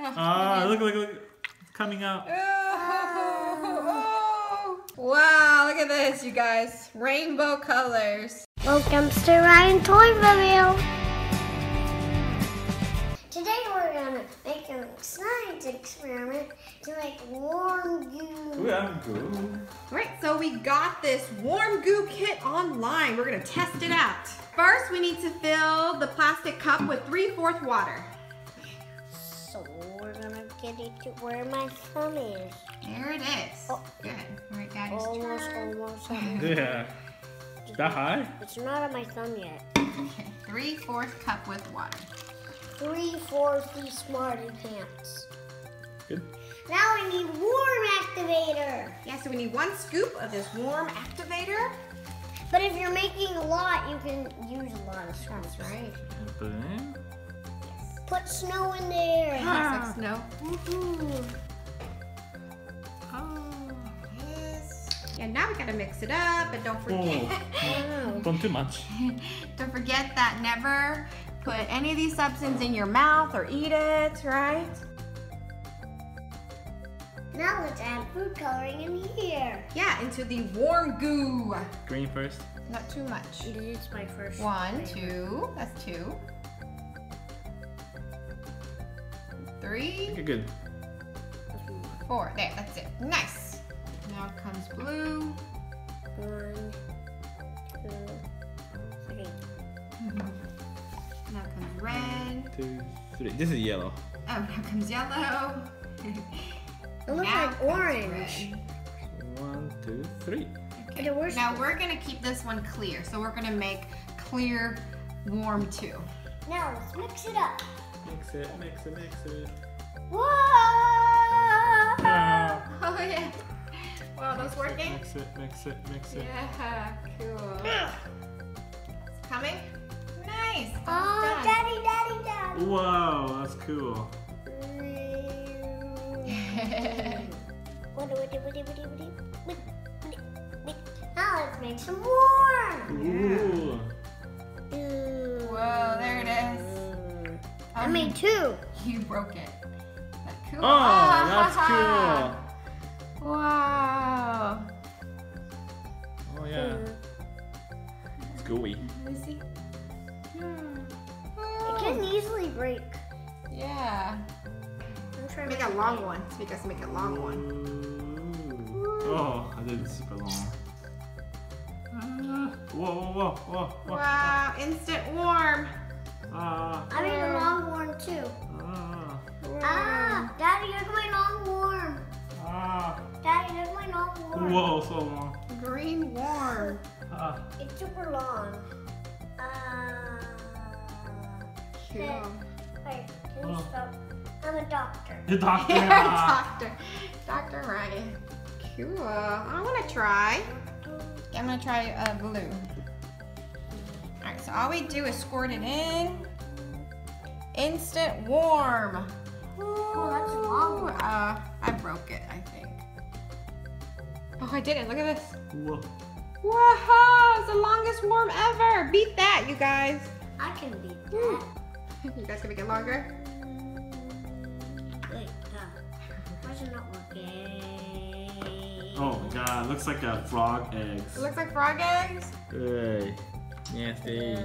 Oh, Ah, it look, is. look, look. It's coming out. Oh, oh. Wow, look at this, you guys. Rainbow colors. Welcome to Ryan ToysReview. Today we're gonna make a science experiment to make warm goo. Ooh, I'm good. Right, so we got this warm goo kit online. We're gonna test it out. First, we need to fill the plastic cup with 3 4th water. So we're gonna get it to where my thumb is. There it is. Oh. Good. All right, Daddy's Almost, turn. almost. almost. Yeah. That high? It's not on my thumb yet. Okay, 3 4th cup with water. Three fourths the smarty pants. Good. Now we need warm activator. Yeah, so we need one scoop of this warm activator. But if you're making a lot, you can use a lot of scoops. Right. Put it in. Put snow in there. Looks like snow. Woohoo. Oh, yes. Yeah, now we gotta mix it up, but don't forget. Wow. Oh. Don't too much. don't forget that never put any of these substances in your mouth or eat it, right? Now let's add food coloring in here. Yeah, into the warm goo. Green first. Not too much. It is my first. One, two, that's two. Three, Okay, good. four. There, that's it. Nice. Now comes blue. One, two, three. Now comes red. Two, three. This is yellow. Oh, now comes yellow. It looks Now like orange. red. One, two, three. Okay. Okay, Now we're gonna keep this one clear. So we're gonna make clear warm too. Now let's mix it up. Mix it, mix it, mix it. Whoa! Ah. Oh yeah. Wow, that's working? Mix it, mix it, mix it. Yeah, cool. It's coming? Nice. Oh, Done. daddy, daddy, daddy. Wow, that's cool. What do we do? What do we do? What do we do? Now let's make some more. Ooh. Whoa, there it is. I made two. You broke it. But cool. Oh, that's cool. Wow. Oh yeah. It's gooey. Let me see. Hmm. It can easily break. Yeah. I'm trying Make to a long one. So you guys make a long one. Ooh. Oh, I did it super long. Ah. Whoa, whoa, whoa, whoa, whoa. Wow, instant worm. Ah, I made a long one too. ah, Ah, Daddy, here's my long worm. ah. Daddy, here's my long worm. Whoa, so long. Green warm. Ah. It's super long. Cool. Wait, can you Oh. stop? I'm a doctor. The doctor. Doctor. Dr. Ryan. Cool. I want to try. I'm going to try uh, blue. Alright, so all we do is squirt it in. Instant worm. Oh, that's long. Uh, I broke it, I think. Oh, I didn't. Look at this. Whoa. Whoa, it's the longest warm ever. Beat that, you guys. I can beat that. You guys can make it longer. Wait, uh, why is it not working? Oh my god, looks like a frog eggs. It looks like frog eggs. Hey. Nasty. Uh,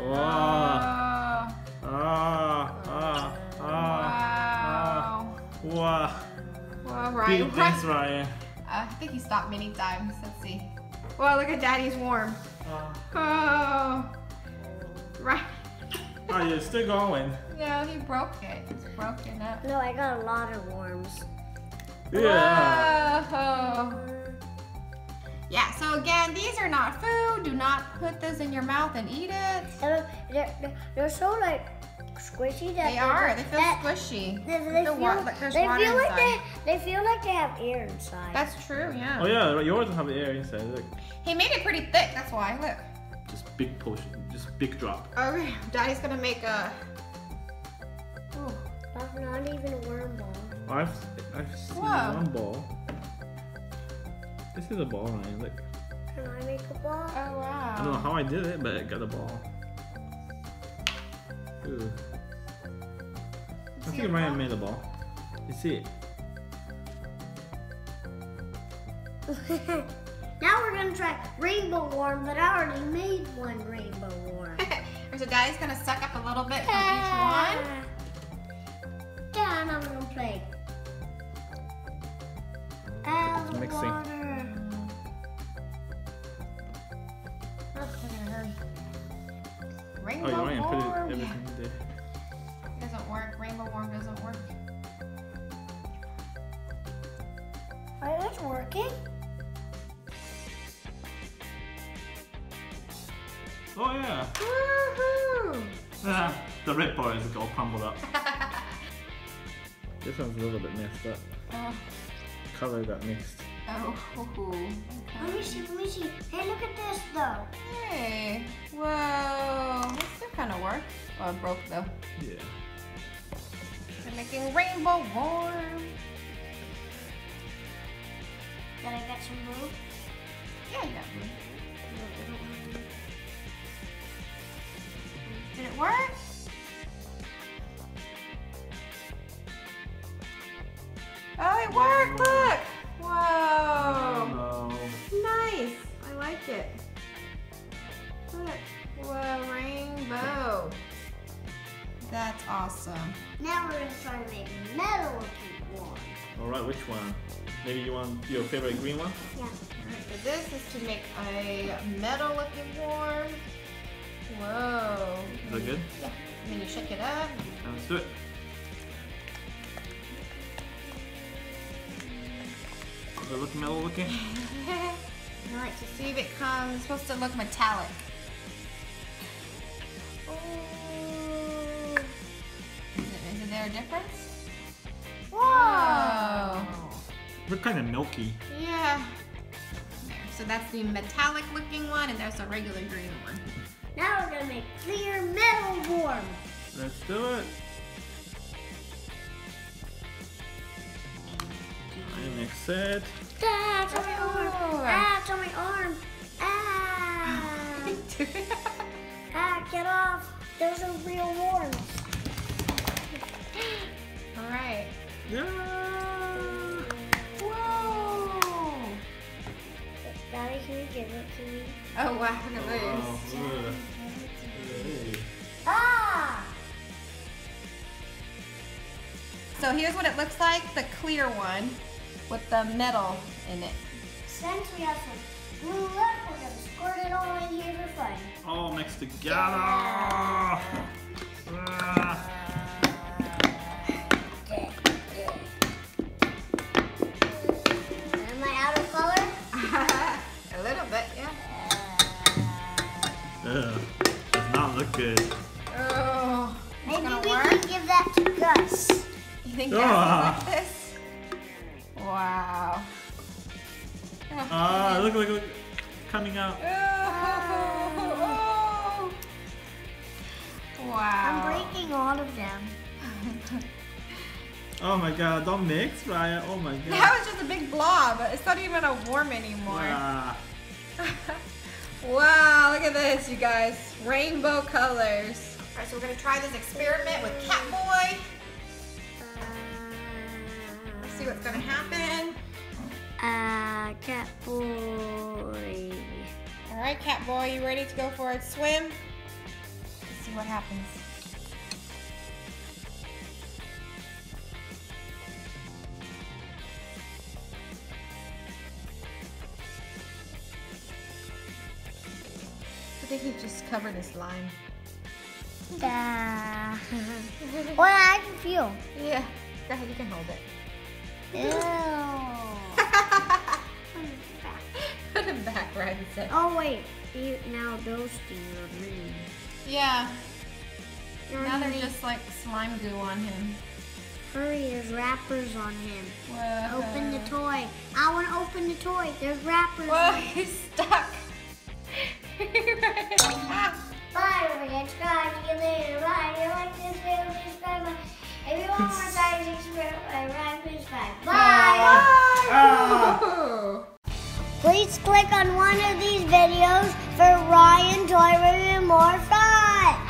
Wow. Oh, Ah, ah, ah, wow. Wow. Well, Ryan, Big thanks, Ryan. Uh, I think he stopped many times. Let's see. Well, look at Daddy's warm. Ah. Oh. Right. Oh, you're still going. No, he broke it. It's broken up. No, I got a lot of worms. Yeah. Whoa. Yeah, so again, these are not food. Do not put this in your mouth and eat it. They're, they're, they're- they're so like squishy that They are. They feel that- squishy. They, they The feel, wa- like there's they water feel like they, they feel like they have air inside. That's true, yeah. Oh yeah, yours have air inside. Look, He made it pretty thick, that's why. Look. just big potion, just big drop. Oh, okay, Daddy's gonna make a. Ooh. That's not even a worm ball. I've I've seen Whoa. one ball. This is a ball, Ryan. Look, Can I make a ball? Oh wow. I don't know how I did it, but I got a ball. Ooh. see think a Ryan ball? made a ball. You see it? now we're gonna try rainbow worm, but I already made one rainbow worm. so Daddy's gonna suck up a little bit from each one. Yeah, and I'm gonna play. Out of Mixing. Oh, Rainbow you want to put it everything there. Doesn't work. Rainbow worm doesn't work. Are that's working? Oh yeah. Woohoo! Ah, the red part is all crumbled up. This one's a little bit messed up. oh, Color got mixed. Oh, Let me see, let me see. Hey, look at this though. Hey, whoa, this still kind of work. Oh, it broke though. Yeah. We're making rainbow worm. Did I get some blue? Yeah, you got blue. Did it work? Like it. Look. Whoa, rainbow. That's awesome. Now we're gonna try to make metal looking one. Alright, which one? Maybe you want your favorite green one? Yeah. Alright, so this is to make a metal looking worm. Whoa. Is that good? Yeah. And then you shake it up. Let's do it. Does it look metal looking? Alright, so see if it comes, it's supposed to look metallic. Oh. Is, it, is there a difference? Whoa! Look kind of milky. Yeah. There. So that's the metallic looking one, and that's a regular green one. Now we're gonna make clear metal warm. Let's do it. I mix. That's on my arm. Oh. Ah, it's on my arm. Ah. ah, get off. Those are real worms. Alright. Yeah. Whoa! Daddy, can you give it to me? Oh wow, look at Wow. this. ugh. Hey. Ah! So here's what it looks like, the clear one with the metal in it. Since we have some glue left, we're gonna squirt it all in here for fun. All mixed together. Ah. Am I out of color? a little bit, yeah. Ugh. Does not look good. Oh, Maybe we work. can give that to Gus. You think Ah. that's like this? Wow. Oh, Ah, look, look, look. Coming out. Oh. I'm breaking all of them. Oh my god, don't mix, Ryan. Oh my god. Now it's just a big blob. It's not even a worm anymore. Ah. wow, look at this, you guys. Rainbow colors. All right, so we're gonna try this experiment with Catboy. See what's gonna happen. Uh, cat boy. All right, Catboy, you ready to go for a swim? Let's see what happens. I think he just covered his slime. Uh, well, I can feel. Yeah, go ahead, you can hold it. Ew. Put him back, Ryan said. oh wait, you, now those two are green. Yeah, Now now they're just like slime goo on him. Hurry, there's wrappers on him. Whoa. Open the toy. I want to open the toy. There's wrappers. Whoa, on it. he's stuck. Bye, everyone. Subscribe. See you later. Bye. If you like this video, please subscribe. Bye. If you want more signs, subscribe. Bye. Bye. Please. Bye. Ah. Please click on one of these videos for Ryan ToysReview More Fun.